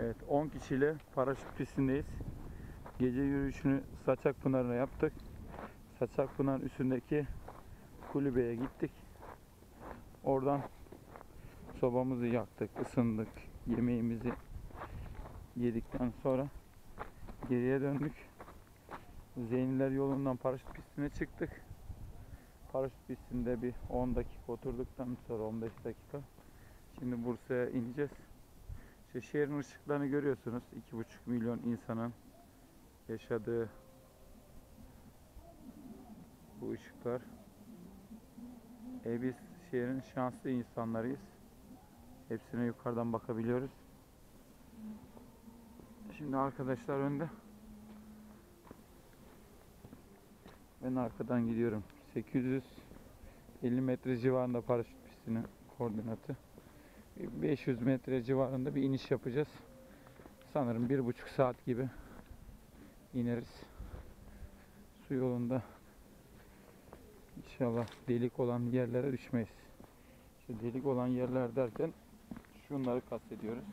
Evet 10 kişiyle paraşüt pistindeyiz. Gece yürüyüşünü Saçak Pınarı'na yaptık. Saçak Pınar üstündeki kulübeye gittik. Oradan sobamızı yaktık, ısındık. Yemeğimizi yedikten sonra geriye döndük. Zeyniler yolundan paraşüt pistine çıktık. Paraşüt pistinde bir 10 dakika oturduktan sonra 15 dakika. Şimdi Bursa'ya ineceğiz. İşte şehrin ışıklarını görüyorsunuz. 2,5 milyon insanın yaşadığı bu ışıklar. E biz şehrin şanslı insanlarıyız. Hepsine yukarıdan bakabiliyoruz. Şimdi arkadaşlar önde. Ben arkadan gidiyorum. 850 metre civarında paraşüt pistinin koordinatı. 500 metre civarında bir iniş yapacağız. Sanırım bir buçuk saat gibi ineriz. Su yolunda inşallah delik olan yerlere düşmeyiz. İşte delik olan yerler derken şunları kastediyoruz.